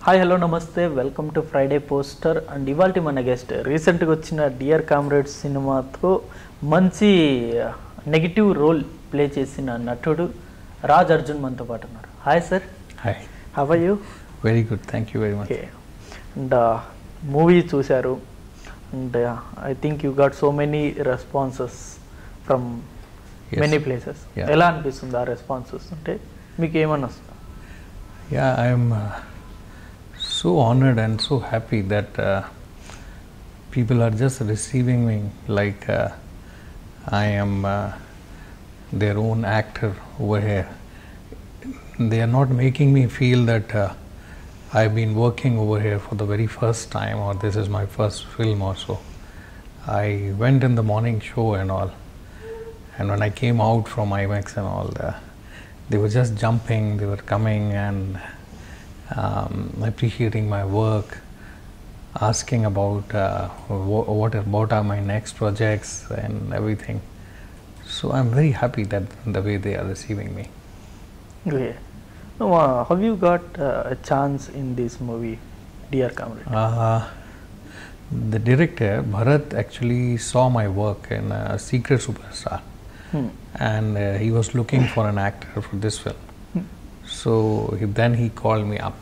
Hi hello నమస్తే welcome to Friday poster and ఇవాళ మన గెస్ట్ రీసెంట్గా వచ్చిన డియర్ కామ్రేడ్స్ సినిమాతో మంచి నెగిటివ్ రోల్ ప్లే చేసిన నటుడు రాజ్ అర్జున్ మనతో పాటు ఉన్నారు hi sir Hi. How you good. Thank you very much. Okay and movie చూశారు and I think you got so many responses from. Many places. ఎలా అనిపిస్తుంది ఆ రెస్పాన్సెస్ అంటే మీకు ఏమన్నా వస్తుంది I'm uh, so honored and so happy that uh, people are just receiving me like uh, I am uh, their own actor over here. They are not making me feel that uh, I've been working over here for the very first time or this is my first film or so. I went in the morning show and all. And when I came out from IMAX and all, uh, they were just jumping, they were coming and um, appreciating my work, asking about uh, wha- what, what are my next projects and everything. So I'm very happy that the way they are receiving me. Okay. No, uh, have you got uh, a chance in this movie, Dear Comrade? Uh, the director Bharat actually saw my work in uh, Secret Superstar. Hmm. and uh, he was looking for an actor for this film. Hmm. So he, then he called me up,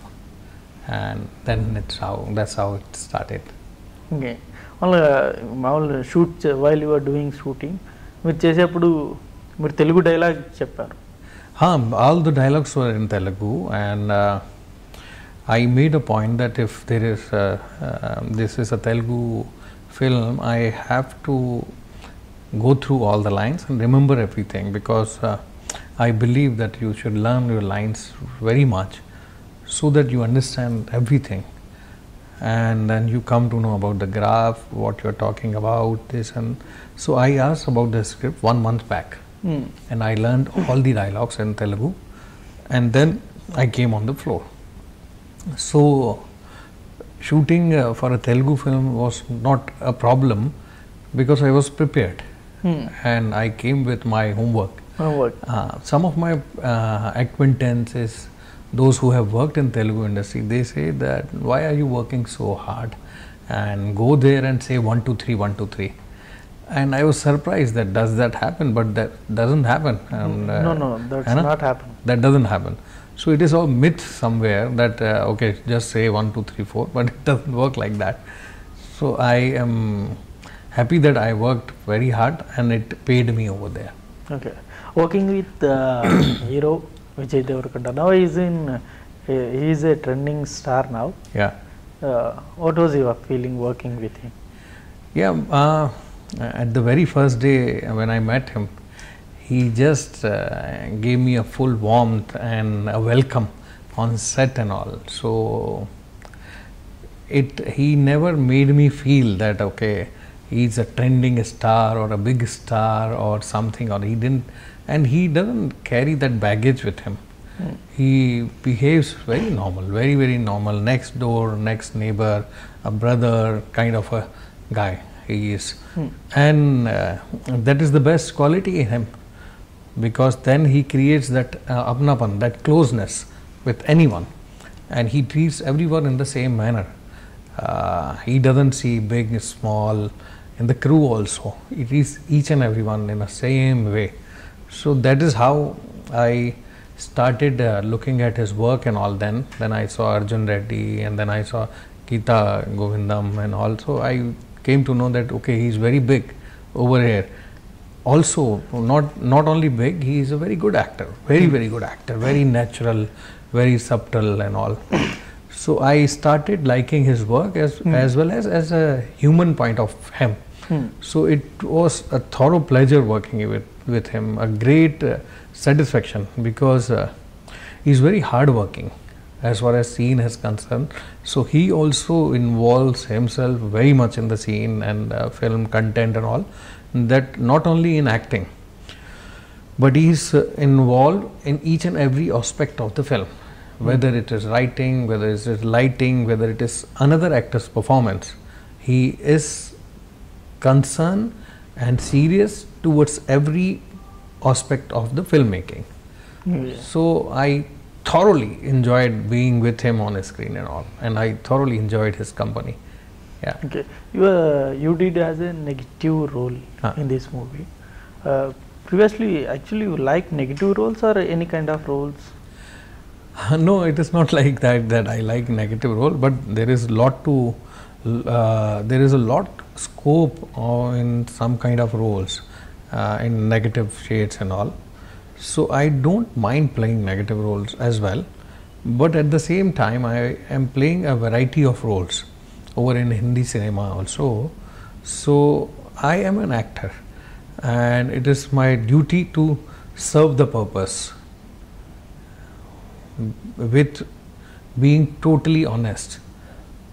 and then it's how that's how it started. Okay మామూలుగా మామూలుగా shoot while your doing shooting మీరు చేసేప్పుడు మీరు Telugu dialogue చెప్పారు Huh, all the dialogues were in Telugu, and uh, I made a point that if there is a, uh, this is a Telugu film, I have to go through all the lines and remember everything because uh, I believe that you should learn your lines very much so that you understand everything and then you come to know about the graph what you're talking about this and so i asked about the script one month back Hmm. and I learned all the dialogues in Telugu, and then I came on the floor. So, shooting uh, for a Telugu film was not a problem because I was prepared Hmm. and I came with my homework. Oh, uh, some of my uh, acquaintances, those who have worked in Telugu industry, they say that why are you working so hard? And go there and say one two three one two three. And I was surprised that does that happen, but that doesn't happen. And, uh, no, no, that's Anna? not happen. That doesn't happen. So it is all myth somewhere that uh, okay, just say one two three four, but it doesn't work like that. So I am happy that I worked very hard and it paid me over there. Okay working with uh, hero Vijay Devarakonda. Now he's in, uh, he is a trending star now. Yeah. Uh, what was your feeling working with him? Yeah, at the very first day when I met him, he just uh, gave me a full warmth and a welcome on set and all so it he never made me feel that okay he's a trending star or a big star or something or he didn't and he doesn't carry that baggage with him. He behaves very normal very very normal. Next door next neighbor a brother kind of a guy he is. And uh, that is the best quality in him. Because then he creates that uh, apnapan that closeness with anyone. And he treats everyone in the same manner. Uh, he doesn't see big small in the crew also. He treats each and everyone in the same way so that is how i started uh, looking at his work and all then. Then i saw arjun reddy and then i saw Geeta govindam and also i came to know that okay he's very big over here. Also not not only big he is a very good actor. Very hmm. very good actor. Very natural very subtle and all. So i started liking his work as hmm. as well as as a human point of him. Hmm. So it was a thorough pleasure working with with him a great uh, satisfaction because uh, he's very hardworking as far as scene is concerned. So he also involves himself very much in the scene and uh, film content and all that not only in acting but he is uh, involved in each and every aspect of the film whether it is writing whether it is lighting whether it is another actor's performance. He is concerned and serious towards every aspect of the filmmaking so I thoroughly enjoyed being with him on a screen and all, and I thoroughly enjoyed his company. Yeah. Okay, you uh, you did as a negative role Ah. in this movie. Uh, previously, actually, you like negative roles or any kind of roles? no, it is not like that that I like negative role, but there is lot to uh, there is a lot scope uh, in some kind of roles uh, in negative shades and all. So I don't mind playing negative roles as well, but at the same time I am playing a variety of roles over in Hindi cinema also. So I am an actor, and it is my duty to serve the purpose with being totally honest.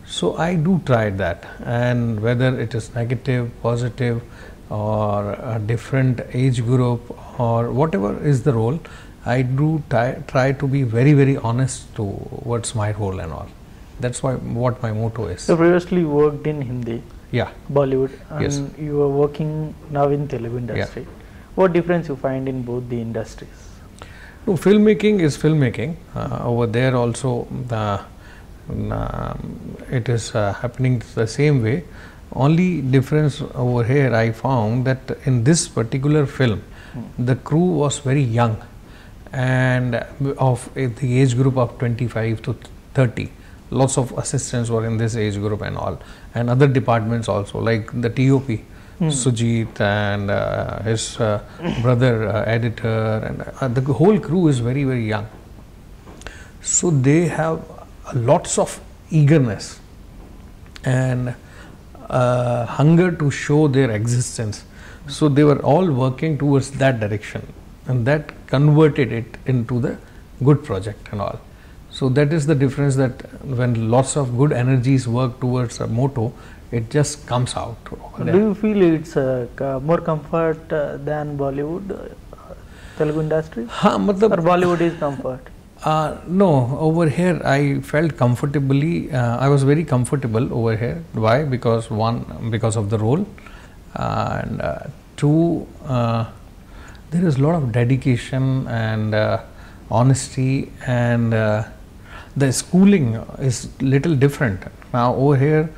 So I do try that, and whether it is negative, positive, or a different age group, or whatever is the role, I do try, try to be very very honest to what's my role and all. That's why what my motto is. So previously worked in Hindi, Yeah. Bollywood, and Yes. you are working now in Telugu industry. Yeah. What difference you find in both the industries? No, filmmaking is filmmaking. Uh, over there also, uh, um, it is uh, happening the same way. Only difference over here, I found that in this particular film, the crew was very young, and of uh, the age group of 25 to 30. Lots of assistants were in this age group and all, and other departments also, like the DOP. Sujit and uh, his uh, brother uh, editor and uh, the whole crew is very very young so they have lots of eagerness and uh, hunger to show their existence so they were all working towards that direction and that converted it into the good project and all so that is the difference that when lots of good energies work towards a motto it just comes out over Do there. you feel it's uh, ca- more comfort uh, than Bollywood, uh, Telugu industry, हाँ मतलब or Bollywood is comfort? Uh, no, over here I felt comfortably. Uh, I was very comfortable over here. Why? Because one, because of the role, and uh, two, uh, there is a lot of dedication and uh, honesty, and uh, the schooling is little different. Now over here,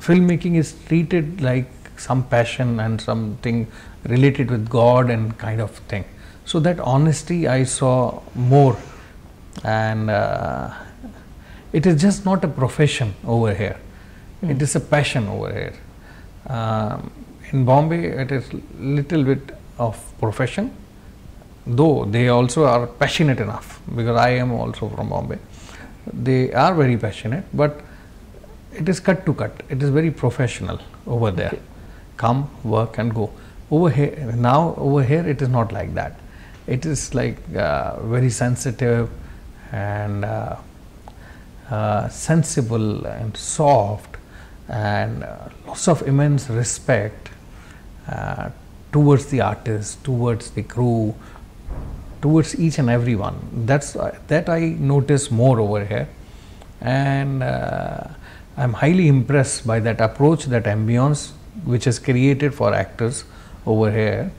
filmmaking is treated like some passion and something related with God and kind of thing. So that honesty I saw more, and uh, it is just not a profession over here. It is a passion over here. Um, in Bombay, it is little bit of profession, though they also are passionate enough because I am also from Bombay. They are very passionate, but it is cut to cut. It is very professional over there. Okay. Come, work, and go. Over here now, over here, it is not like that. It is like uh, very sensitive and uh, uh, sensible and soft, and uh, lots of immense respect uh, towards the artist, towards the crew, towards each and every one. That's uh, that I notice more over here, and I'm highly impressed by that approach, that ambience which is created for actors over here,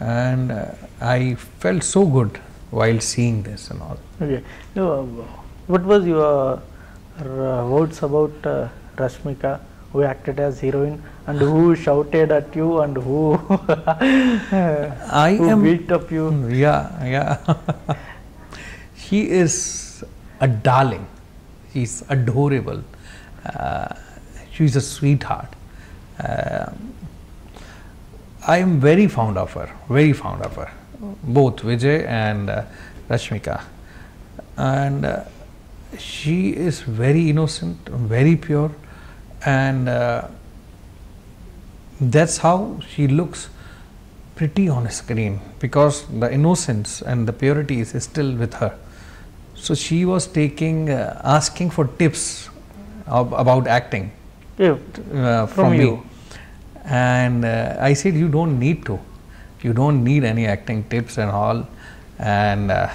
and uh, I felt so good while seeing this and all. Okay. So, uh, what was your uh, words about uh, Rashmika, who acted as heroine, and who shouted at you, and who I who am beat up you? Yeah, yeah. she is a darling. She's adorable. Uh, she's a sweetheart. Uh, I am very fond of her. Very fond of her. Both Vijay and uh, Rashmika. And uh, she is very innocent, very pure, and uh, that's how she looks pretty on screen because the innocence and the purity is still with her. So she was taking, uh, asking for tips ab- about acting Yeah, uh, from, From me, you. And uh, I said, "You don't need to. You don't need any acting tips and all, and uh,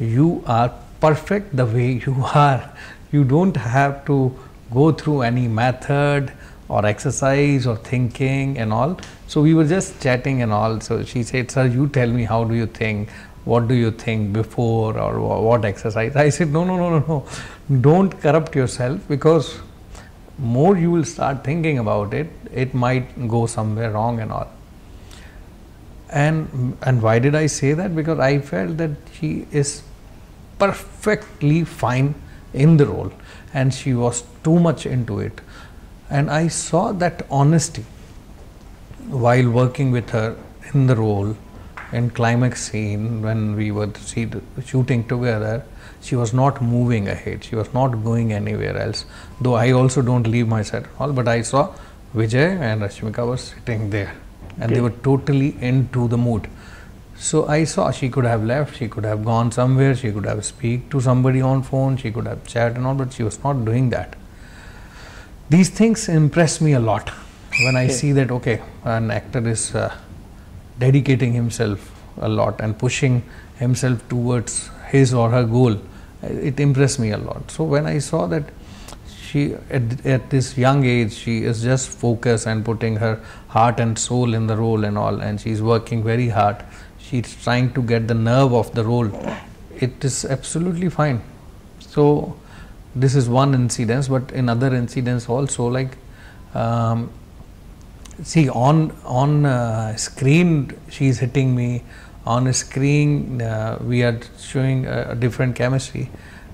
you are perfect the way you are. You don't have to go through any method." Or exercise or thinking and all. So we were just chatting and all. So she said, Sir, you tell me how do you think? what do you think before or what exercise i said no no no no no don't corrupt yourself because more you will start thinking about it it might go somewhere wrong and all. And and why did i say that? Because i felt that she is perfectly fine in the role and she was too much into it. And i saw that honesty while working with her in the role in climax scene when we were shooting together she was not moving ahead. She was not going anywhere else. Though i also don't leave my set all but i saw vijay and rashmika was sitting there and they were totally into the mood. So i saw she could have left she could have gone somewhere she could have speak to somebody on phone she could have chat and all but she was not doing that. These things impress me a lot when I Okay. see that okay, an actor is uh, dedicating himself a lot and pushing himself towards his or her goal. It impressed me a lot. So when I saw that she at, at this young age she is just focused and putting her heart and soul in the role and all, and she's working very hard. She's trying to get the nerve of the role. It is absolutely fine. So this is one incidence, but in other incidents also like. Um, see on on uh, screen she is hitting me on a screen uh, we are showing a, a different chemistry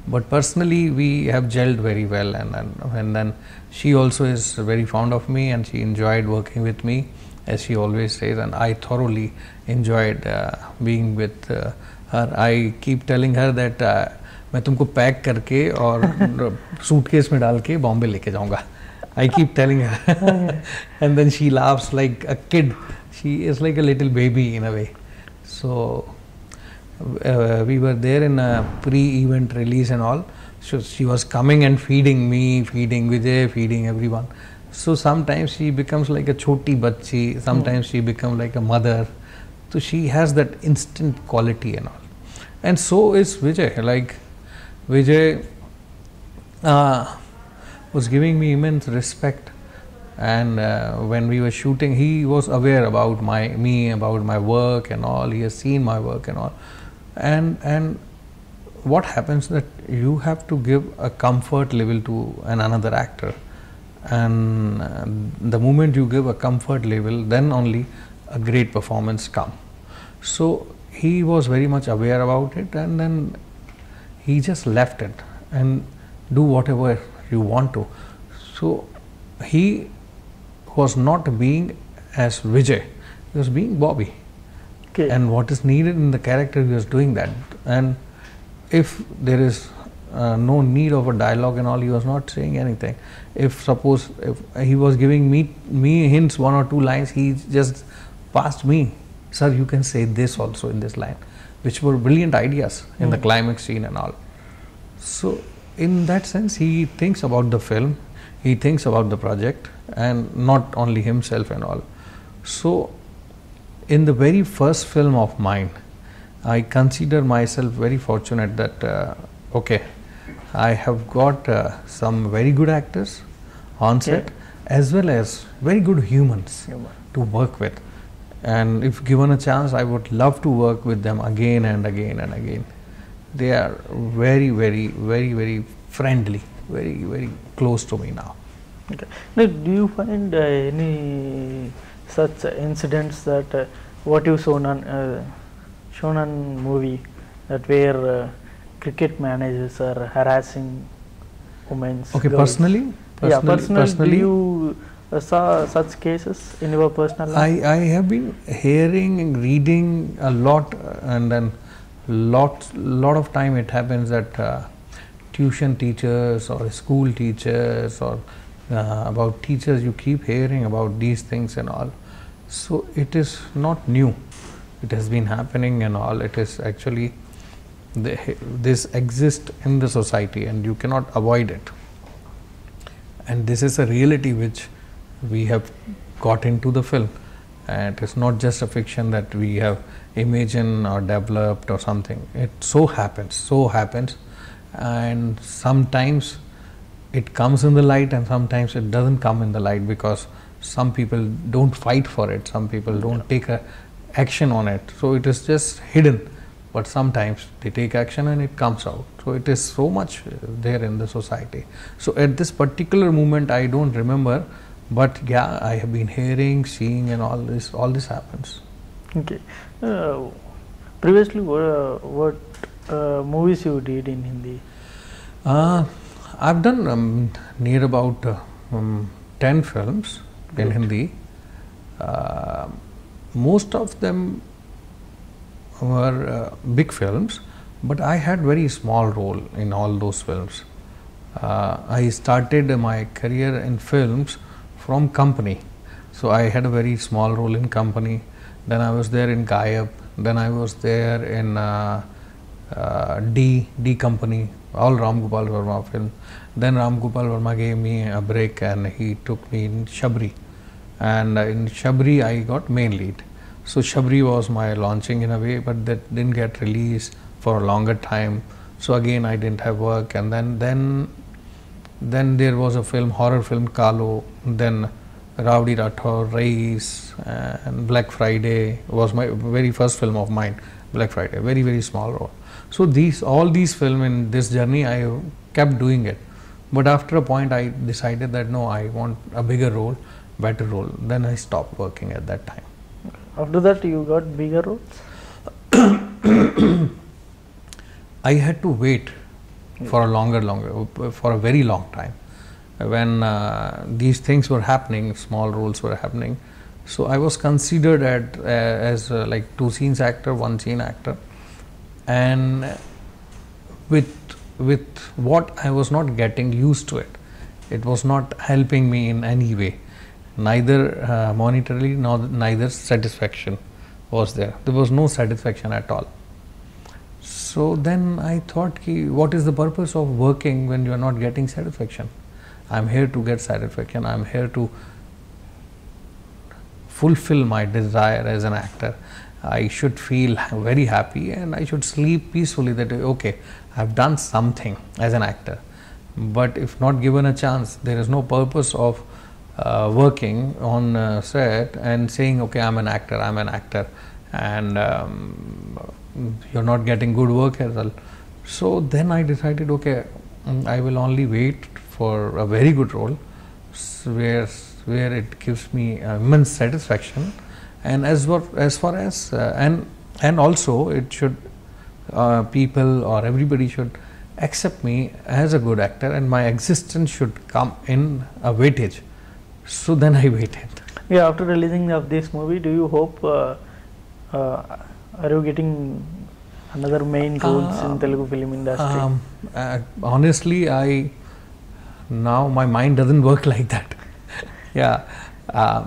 but personally we have gelled very well and, and and then she also is very fond of me and she enjoyed working with me as she always says and i thoroughly enjoyed uh, being with uh, her i keep telling her that uh, मैं तुमको pack करके और suitcase में डाल के बॉम्बे लेके जाऊंगा I keep telling her, and then she laughs like a kid. She is like a little baby in a way. So uh, we were there in a pre-event release and all. So she was coming and feeding me, feeding Vijay, feeding everyone. So sometimes she becomes like a choti bachi. Sometimes she becomes like a mother. So she has that instant quality and all. And so is Vijay. Like Vijay. Uh, was giving me immense respect. And uh, when we were shooting he was aware about my me about my work and all. He has seen my work and all. And and what happens that you have to give a comfort level to an another actor. And uh, the moment you give a comfort level then only a great performance come. So he was very much aware about it and then he just left it and do whatever you want to. So he was not being as Vijay, he was being Bobby. Okay. And what is needed in the character, he was doing that. And if there is uh, no need of a dialogue and all, he was not saying anything. If suppose if he was giving me me hints, one or two lines, he just passed me, sir, you can say this also in this line, which were brilliant ideas in the Mm. climax scene and all. So in that sense, he thinks about the film, he thinks about the project, and not only himself and all. So, in the very first film of mine, I consider myself very fortunate that uh, okay, I have got uh, some very good actors on set Okay. as well as very good humans Human. to work with. And if given a chance, I would love to work with them again and again and again. They are very, very, very, very friendly, very, very close to me now. Okay. Now, do you find uh, any such incidents that uh, what you shown on uh, shown on movie that where uh, cricket managers are harassing women? Okay, personally, yeah, personally, personally, do you uh, saw such cases in your personal life? I, I have been hearing and reading a lot, uh, and then lot lot of time it happens that uh, tuition teachers or school teachers or uh, about teachers you keep hearing about these things and all. So it is not new. It has been happening and all. It is actually this exists in the society and you cannot avoid it. And this is a reality which we have got into the film. And it is not just a fiction that we have imagined or developed or something. It so happens, so happens. And sometimes it comes in the light and sometimes it doesn't come in the light because some people don't fight for it, some people don't take a action on it. So it is just hidden. but sometimes they take action and it comes out. So it is so much there in the society. So at this particular moment, I don't remember, but yeah, I have been hearing, seeing, and all this. All this happens. Okay. Uh, previously, what, what uh, movies you did in Hindi? Uh, I've done um, near about uh, um, 10 films in Hindi. Uh, most of them were uh, big films, but I had very small role in all those films. Uh, I started my career in films from company, so I had a very small role in company. Then I was there in Gayab. Then I was there in uh, uh, D D company, all Ram Gopal Varma film. Then Ram Gopal Varma gave me a break and he took me in Shabri, and in Shabri I got main lead. So Shabri was my launching in a way, but that didn't get released for a longer time. So again I didn't have work, and then then then there was a film, horror film Kalo. Then Rowdy Rathore, Raees, and Black Friday was my very first film of mine. Black Friday, very very small role. So these all these film in this journey I kept doing it, but after a point I decided that no, I want a bigger role, better role. Then I stopped working at that time. After that, you got bigger roles? I had to wait for a longer, longer, for a very long time. When uh, these things were happening, small roles were happening. So I was considered at, uh, as uh, like two scenes actor, one scene actor, and with with what I was not getting used to it, it was not helping me in any way, neither uh, monetarily nor neither satisfaction was there. There was no satisfaction at all. So then I thought, ki, what is the purpose of working when you are not getting satisfaction? I'm here to get satisfaction. I'm here to fulfill my desire as an actor. I should feel very happy and I should sleep peacefully that okay, I've done something as an actor. But if not given a chance, there is no purpose of uh, working on set and saying, okay, I'm an actor, I'm an actor, and um, you're not getting good work as well. So then I decided, okay, mm, I will only wait for a very good role where where it gives me immense satisfaction, and as far as far as uh, and and also it should uh, people or everybody should accept me as a good actor, and my existence should come in a weightage. So then I waited. Yeah, after releasing of this movie, do you hope, uh, uh, are you getting another main roles in Um, Telugu film industry? Um, uh, honestly, I now my mind doesn't work like that. yeah, um,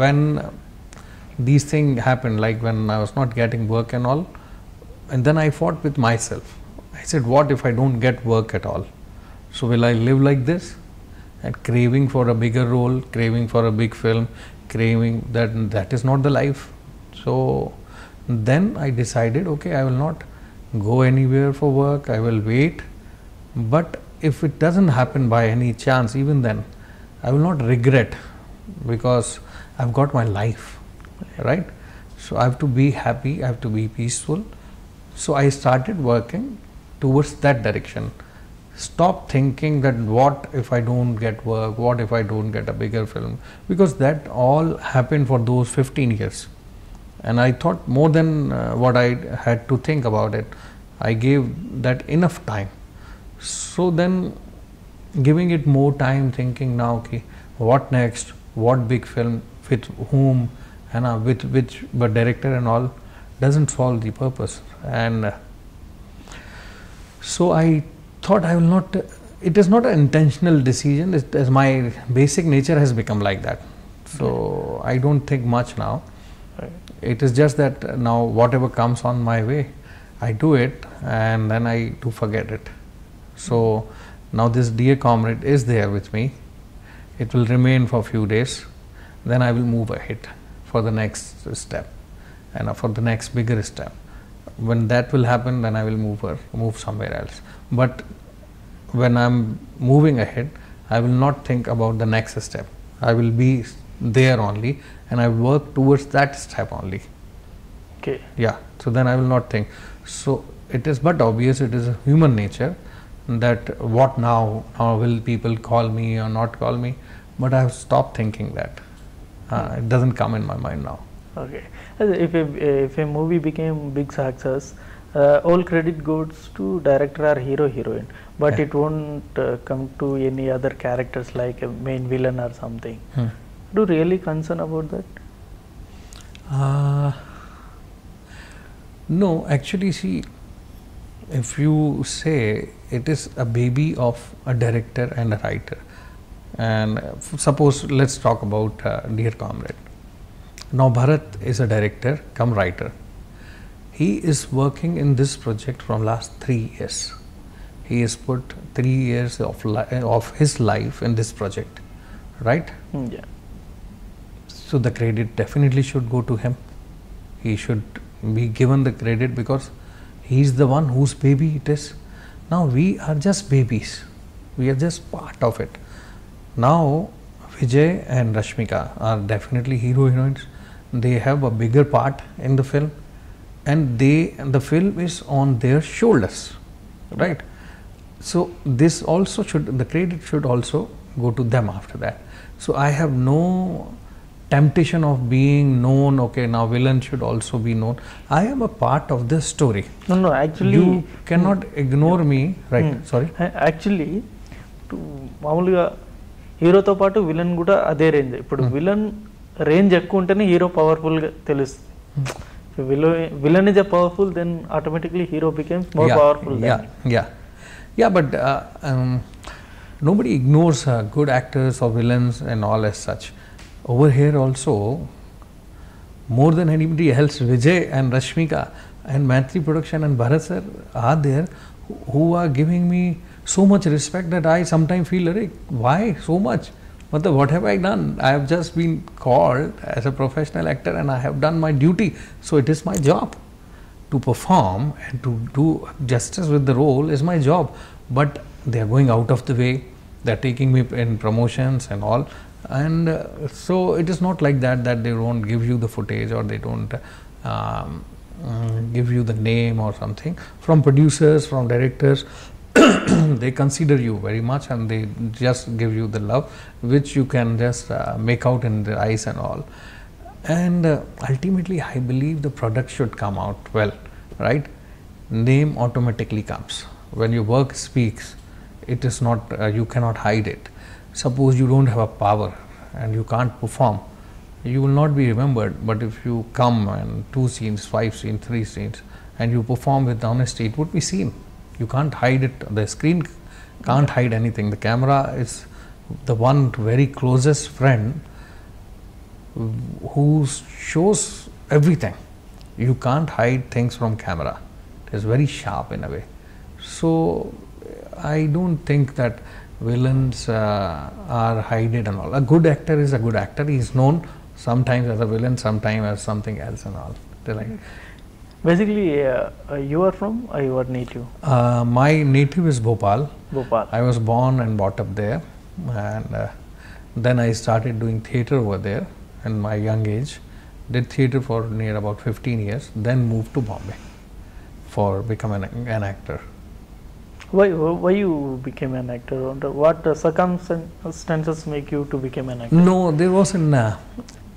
when these things happened, like when I was not getting work and all, and then I fought with myself. I said, "What if I don't get work at all? So will I live like this?" And craving for a bigger role, craving for a big film, craving that that is not the life. So then I decided, okay, I will not go anywhere for work, I will wait. But if it doesn't happen by any chance, even then, I will not regret because I've got my life, right? So I have to be happy, I have to be peaceful. So I started working towards that direction. Stop thinking that what if I don't get work, what if I don't get a bigger film, because that all happened for those 15 years and I thought more than uh, what I had to think about it. I gave that enough time. So then, giving it more time, thinking now, okay, what next? What big film? With whom? And uh, with which but director and all doesn't solve the purpose. And uh, so I thought I will not. It is not an intentional decision. It, as my basic nature has become like that. So I don't think much now. It is just that now whatever comes on my way i do it and then i do forget it. So now this dear comrade is there with me. It will remain for a few days. Then i will move ahead for the next step and for the next bigger step. When that will happen then i will move her, move somewhere else. But when i'm moving ahead i will not think about the next step. I will be there only and i work towards that step only okay yeah so then i will not think so it is but obvious it is a human nature that what now now will people call me or not call me but i have stopped thinking that uh, it doesn't come in my mind now Okay. If a, if a movie became big success, uh, all credit goes to director or hero heroine, but Yeah. it won't uh, come to any other characters like a main villain or something. Hmm. Do you really concern about that? Uh, no, actually, see, if you say it is a baby of a director and a writer, and suppose let's talk about uh, Dear Comrade. Now, Bharat is a director, come writer. He is working in this project from last three years. He has put three years of li- of his life in this project, right? Hmm, yeah. So the credit definitely should go to him. He should be given the credit because he is the one whose baby it is. Now we are just babies. We are just part of it. Now Vijay and Rashmika are definitely hero heroines. They have a bigger part in the film, and they and the film is on their shoulders, right? So this also should the credit should also go to them after that. So I have no temptation of being known. Okay, now villain should also be known. I am a part of this story. No, no, actually. you cannot ignore me, right? Hmm. Sorry. Actually మామూలుగా హీరోతో పాటు villain కూడా అదే range ఇప్పుడు Hmm. Villain range ఎక్కువ ఉంటేనే hero పవర్ఫుల్గా తెలుస్తుంది villain villain is a powerful then automatically hero becomes more yeah, powerful yeah, yeah, yeah. But uh, um, nobody ignores uh, good actors or villains Over here also, more than anybody else, Vijay and Rashmika and Maitri Production and Bharat sir are there who, are giving me so much respect that I sometimes feel, "Arey, why so much? Matlab, what have I done? I have just been called as a professional actor and I have done my duty. So it is my job to perform and to do justice with the role is my job. But they are going out of the way. They are taking me in promotions and all. And uh, so it is not like that that they don't give you the footage or they don't um, mm, give you the name or something. From producers, from directors, they consider you very much and they just give you the love which you can just uh, make out in their eyes and all. And uh, ultimately i believe the product should come out well right? Name automatically comes. When your work speaks it is not uh, you cannot hide it suppose you don't have a power and you can't perform you will not be remembered but if you come and two scenes five scenes three scenes and you perform with honesty it would be seen you can't hide it the screen can't hide anything the camera is the one very closest friend who shows everything. You can't hide things from camera. It is very sharp in a way. So I don't think that villains uh, are hidden and all. A good actor is a good actor. He is known sometimes as a villain, sometimes as something else and all. Like. Basically, uh, uh, you are from uh, or you are native? Uh, my native is Bhopal. Bhopal. I was born and brought up there, and uh, then I started doing theatre over there in my young age. Did theatre for near about 15 years, then moved to Bombay for becoming an, an actor. Why, why you became an actor? What circumstances make you to become an actor? No, there was an uh,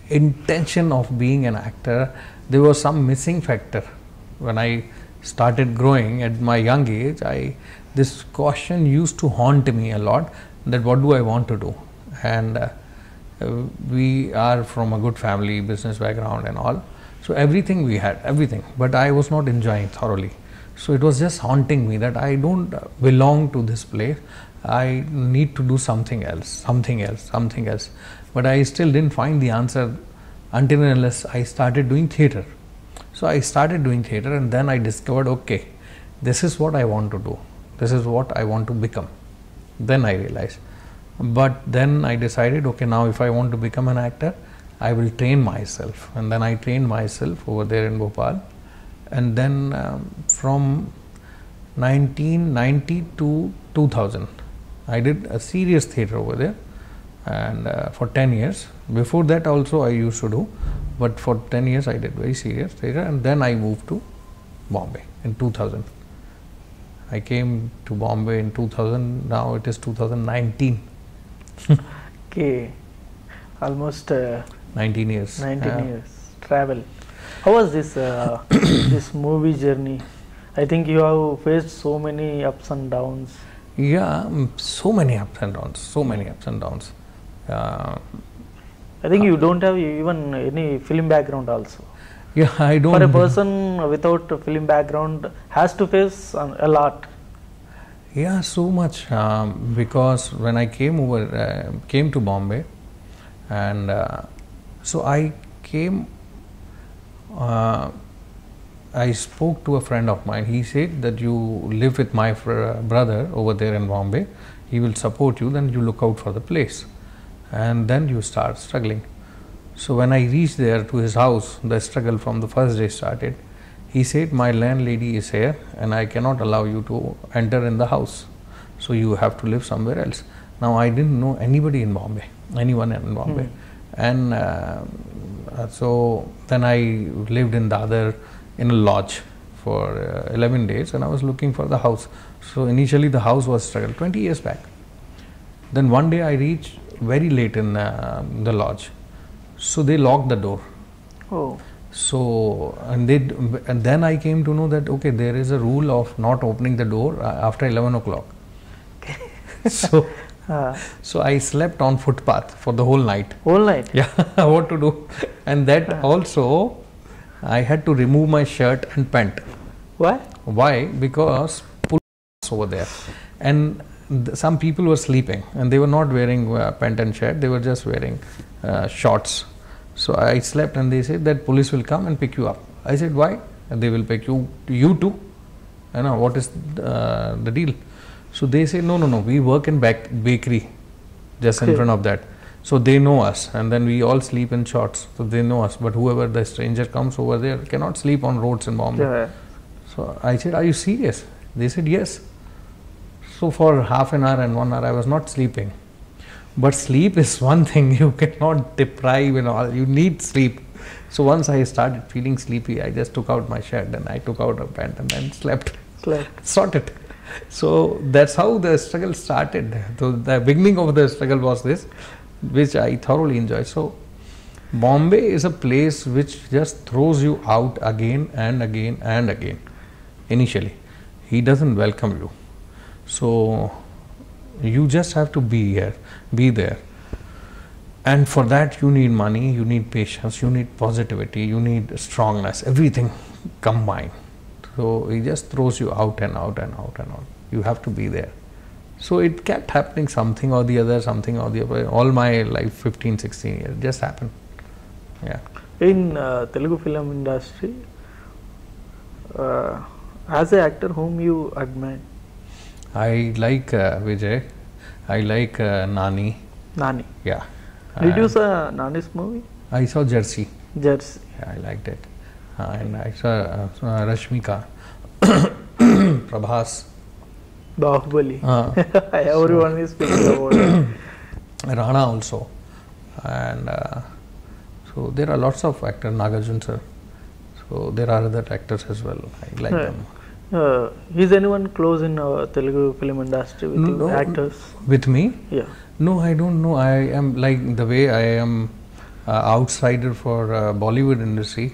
intention of being an actor. There was some missing factor. When I started growing at my young age, I this question used to haunt me a lot. That what do I want to do? And uh, we are from a good family, business background, and all. So everything we had, everything. But I was not enjoying thoroughly so it was just haunting me that I don't belong to this place. I need to do something else, something else, something else. But I still didn't find the answer until and unless I started doing theatre. So I started doing theatre and then I discovered okay, this is what I want to do. This is what I want to become. Then I realized. But then I decided okay, now if I want to become an actor, I will train myself. And then I trained myself over there in Bhopal. And then um, from 1990 to 2000, I did a serious theatre over there and uh, for 10 years. Before that, also, I used to do, but for 10 years I did very serious theatre and then I moved to Bombay in 2000. I came to Bombay in 2000, now it is 2019, Okay. Almost uh, 19 years. 19 Uh, years travel. How was this uh, this movie journey? I think you have faced so many ups and downs. Yeah, mm, so many ups and downs, so many ups and downs. Uh, I think you don't have even any film background also. yeah, I don't. For a person without a film background has to face a lot. Yeah, so much um, because when I came over, uh, came to Bombay, and uh, so I came. Uh, I spoke to a friend of mine. He said that you live with my brother over there in Bombay. He will support you. Then you look out for the place, and then you start struggling. So when I reached there to his house, the struggle from the first day started. He said, My landlady is here and I cannot allow you to enter in the house. So you have to live somewhere else. Now I didn't know anybody in Bombay, anyone in Bombay. And uh, uh, so then I lived in Dadar in a lodge for uh, 11 days and I was looking for the house. So initially the house was struggle 20 years back. Then one day I reached very late in uh, the lodge. So they locked the door. Oh, So and they and then I came to know that okay there is a rule of not opening the door uh, after 11 o'clock. Okay. so uh, so I slept on footpath for the whole night. whole night. Yeah, what to do? And that also I had to remove my shirt and pant. Why? Why? Because police over there, and th- some people were sleeping, and they were not wearing uh, pant and shirt. They were just wearing uh, shorts. So I slept, and they said that police will come and pick you up. I said why? And they will pick you you too. I know what is uh, the deal. So they say no, no, no. We work in back bakery, just in front of that. So they know us, and then we all sleep in shorts. So they know us. But whoever the stranger comes over there cannot sleep on roads in Bombay. Yeah. So I said, Are you serious? They said, Yes. So for half an hour and one hour, I was not sleeping. But sleep is one thing you cannot deprive and all. You need sleep. So once I started feeling sleepy, I just took out my shirt and I took out a pant and then slept. Slept. Sorted. So that's how the struggle started. So the beginning of the struggle was this, which I thoroughly enjoy. So Bombay is a place which just throws you out again and again and again. Initially, he doesn't welcome you. So you just have to be here, be there. And for that, you need money, you need patience, you need positivity, you need strongness, everything combined. So he just throws you out and out and out and out. You have to be there. So it kept happening something or the other, something or the other. All my life, 15, 16 years, just happened. Yeah. In uh, Telugu film industry, uh, as an actor whom you admire, I like uh, Vijay. I like uh, Nani. Nani. Yeah. Did you saw Nani's movie? I saw Jersey. Jersey. Yeah, I liked it. Uh, and I saw uh, Rashmika. Prabhas. Bahubali. Everyone is speaking about it. Rana also. And uh, so there are lots of actors, Nagarjun sir. So there are other actors as well. I like Yeah. them. Uh, is anyone close in uh, Telugu film industry with you? No, Actors? With me? Yeah. No, I don't know. I am like the way I am uh, outsider for uh, Bollywood industry.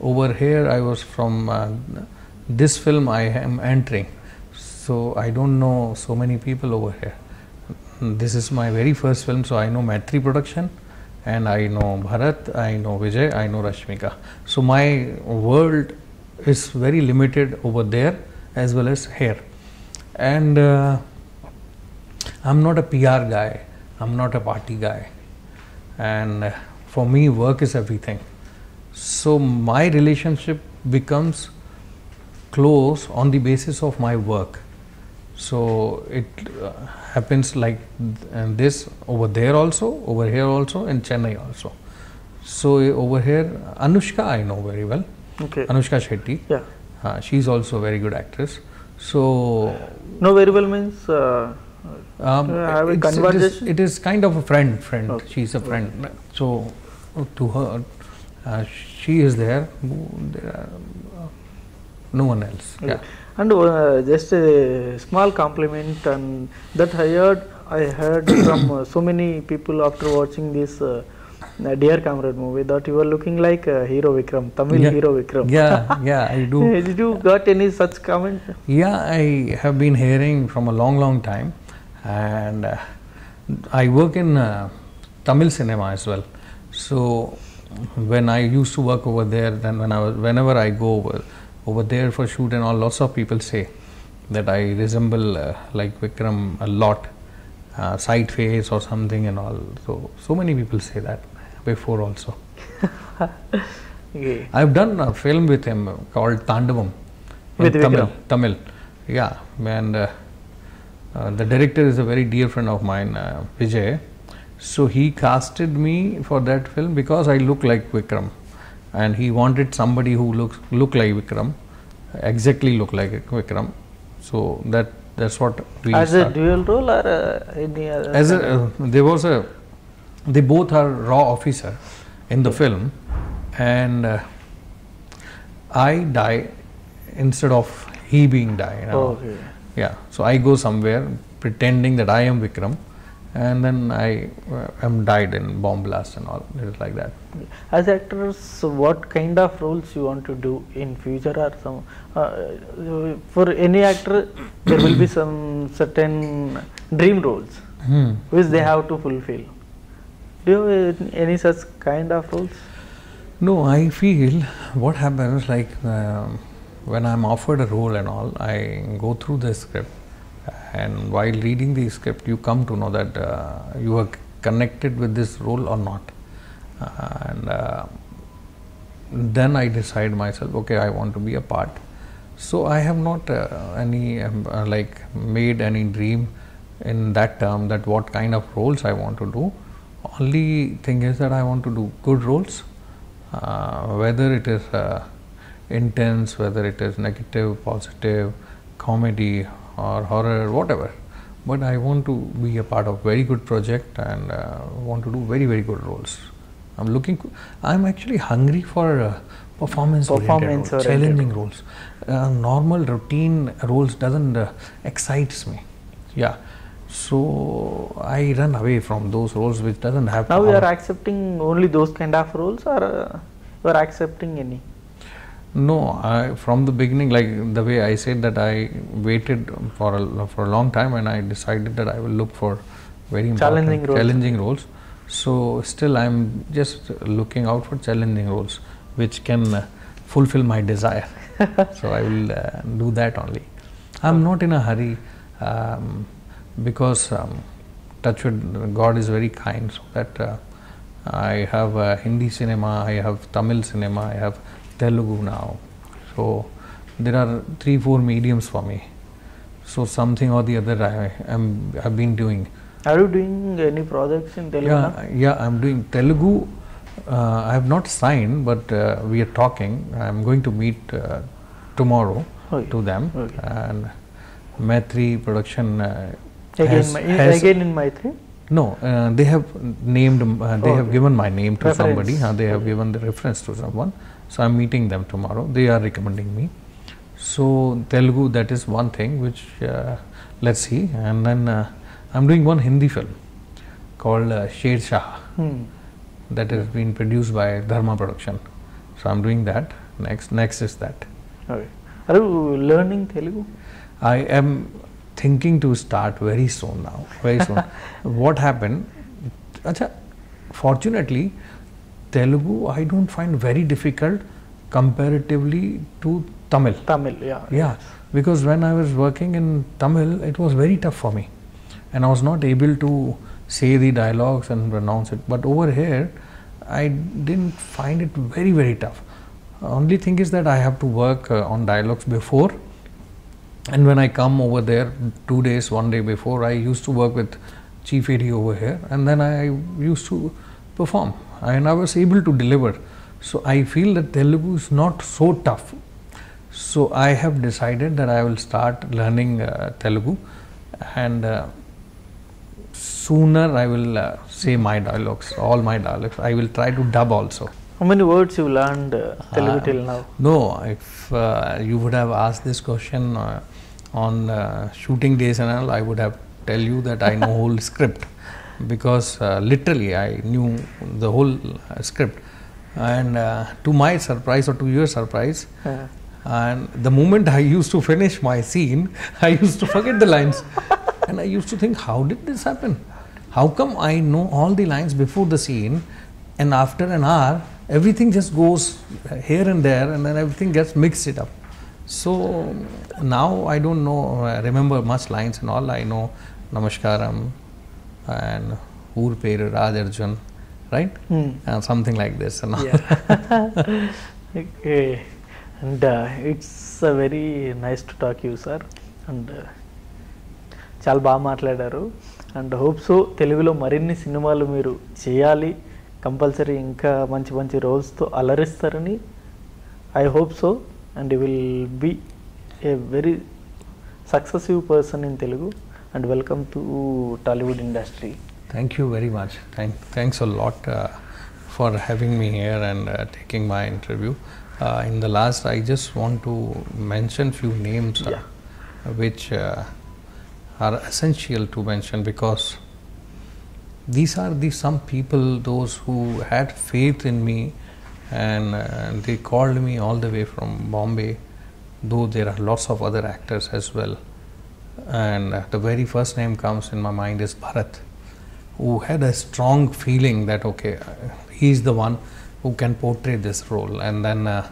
Over here, I was from uh, this film. I am entering, so I don't know so many people over here. This is my very first film, so I know Matri production, and I know Bharat, I know Vijay, I know Rashmika. So my world is very limited over there as well as here, and. Uh, I'm not a PR guy. I'm not a party guy. And uh, for me, work is everything. So my relationship becomes close on the basis of my work. So it uh, happens like th- and this over there also, over here also, in Chennai also. So uh, over here, Anushka I know very well. Okay. Anushka Shetty. Yeah. Uh, she's also a very good actress. So No, very well means uh, um, Uh, have a it's- It is, it is, kind of a friend. Friend. Okay. She's a friend. So to her, she is there. There uh, no one else. Yeah. And uh, just a small compliment and that I heard I heard from uh, so many people after watching this uh, uh, Dear Comrade movie that you are looking like uh, hero Vikram, Tamil Yeah. hero Vikram. Yeah, yeah, I do. Uh, Did you got any such comment? Yeah, I have been hearing from a long, long time, and uh, I work in uh, Tamil cinema as well. So when I used to work over there, then when I was, whenever I go over, over there for shoot and all, lots of people say that I resemble uh, like Vikram a lot, uh, side face or something and all. So so many people say that before also. Okay. I've done a film with him called Tandavam in With Tamil. Vikram? Tamil, yeah, and uh, uh, the director is a very dear friend of mine, uh, Vijay. So he casted me for that film because I look like Vikram, and he wanted somebody who looks look like Vikram, exactly look like Vikram. So that that's what we. As a dual role or uh, any other? as a, uh, there was a they both are raw officer in the film and uh, i die instead of he being die you know. Okay. yeah so i go somewhere pretending that i am vikram and then i uh, am died in bomb blast and all it is like that As actors, what kind of roles you want to do in future or some? Uh, for any actor, there will be some certain dream roles hmm. which they have to fulfill. Do you have any such kind of roles? No, I feel what happens like um, when I'm offered a role and all, I go through the script, and while reading the script, you come to know that uh, you are connected with this role or not, and uh, then I decide myself, okay, I want to be a part. So I have not uh, any um, uh, like made any dream in that term that what kind of roles I want to do. Only thing is that I want to do good roles, uh, whether it is uh, intense, whether it is negative, positive, comedy or horror, whatever. But I want to be a part of very good project and uh, want to do very very good roles. I'm looking. I'm actually hungry for uh, performance Performance roles, challenging roles. Uh, normal routine roles doesn't uh, excites me. Yeah. So I run away from those roles which doesn't have. Now you are accepting only those kind of roles or uh, you are accepting any? No, I, from the beginning, like the way I said that I waited for a, for a long time and I decided that I will look for very Challenging roles. challenging roles. So still, I'm just looking out for challenging roles which can uh, fulfill my desire. so I will uh, do that only. I'm not in a hurry um, because um, touch wood, God is very kind. So that uh, I have uh, Hindi cinema, I have Tamil cinema, I have Telugu now. So there are three, four mediums for me. So something or the other I am have been doing. Are you doing any projects in Telugu? now? Yeah, yeah, I'm doing Telugu. Uh, I have not signed, but uh, we are talking. I'm going to meet uh, tomorrow Okay. to them, Okay. and Mythri production. Uh, Again, has- my, has- again in Mythri? no, uh, they have named. Uh, they have Okay. given my name to Reference. somebody. Uh, they have Okay. given the reference to someone. So I'm meeting them tomorrow. They are recommending me. So Telugu, that is one thing which uh, let's see. And then uh, I'm doing one Hindi film called uh, Sher Shah Hmm. that has been produced by Dharma Production. So I'm doing that. Next, next is that. Okay. Are you learning Telugu? I am thinking to start very soon now. Very soon. what happened? Acha, fortunately, Telugu I don't find very difficult comparatively to Tamil. Tamil, yeah. Yeah, because when I was working in Tamil, it was very tough for me, and I was not able to say the dialogues and pronounce it. But over here, I didn't find it very very tough. Only thing is that I have to work uh, on dialogues before, and when I come over there two days, one day before, I used to work with Chief AD over here, and then I used to perform, and I was able to deliver. So I feel that Telugu is not so tough. So I have decided that I will start learning uh, Telugu, and uh, sooner I will uh, say my dialogues, all my dialogues. I will try to dub also. How many words you learned uh, Telugu Uh, till now? No, if uh, you would have asked this question uh, on uh, shooting days and all, I would have tell you that I know whole script because uh, literally I knew the whole uh, script. And uh, to my surprise or to your surprise, Uh, and the moment I used to finish my scene, I used to forget the lines. and I used to think, how did this happen? How come I know all the lines before the scene, and after an hour, everything just goes here and there, and then everything gets mixed it up. So now I don't know, I remember much lines and all. I know Namaskaram and ఊరి పేరు Rajarjun right something like this and it's a very nice to talk you sir and చాలా బాగా మాట్లాడారు. And hope so తెలుగులో మరిన్ని సినిమాలు మీరు చేయాలి. కంపల్సరీ ఇంకా మంచి మంచి రోల్స్తో అలరిస్తారని I hope so and will be a very successive person in Telugu and welcome to Tollywood industry. Thank you very much. Thank, thanks a lot uh, for having me here and uh, taking my interview. Uh, in the last, I just want to mention few names uh, yeah. which uh, are essential to mention because these are the some people those who had faith in me and uh, they called me all the way from Bombay though there are lots of other actors as well and the very first name comes in my mind is Bharat who had a strong feeling that okay, he's the one who can portray this role, and then uh,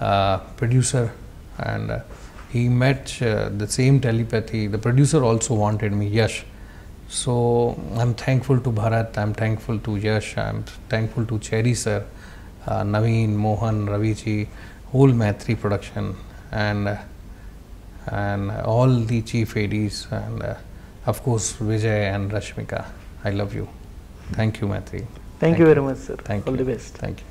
uh, producer, and uh, he met uh, the same telepathy. The producer also wanted me, Yash. So I'm thankful to Bharat. I'm thankful to Yash. I'm thankful to Cherry sir, uh, Naveen, Mohan, Raviji, whole Mythri production, and uh, and all the chief ADs and uh, of course Vijay and Rashmika. I love you. Thank you, Mythri. Thank, Thank you, very much, sir. Thank all you. the best. Thank you.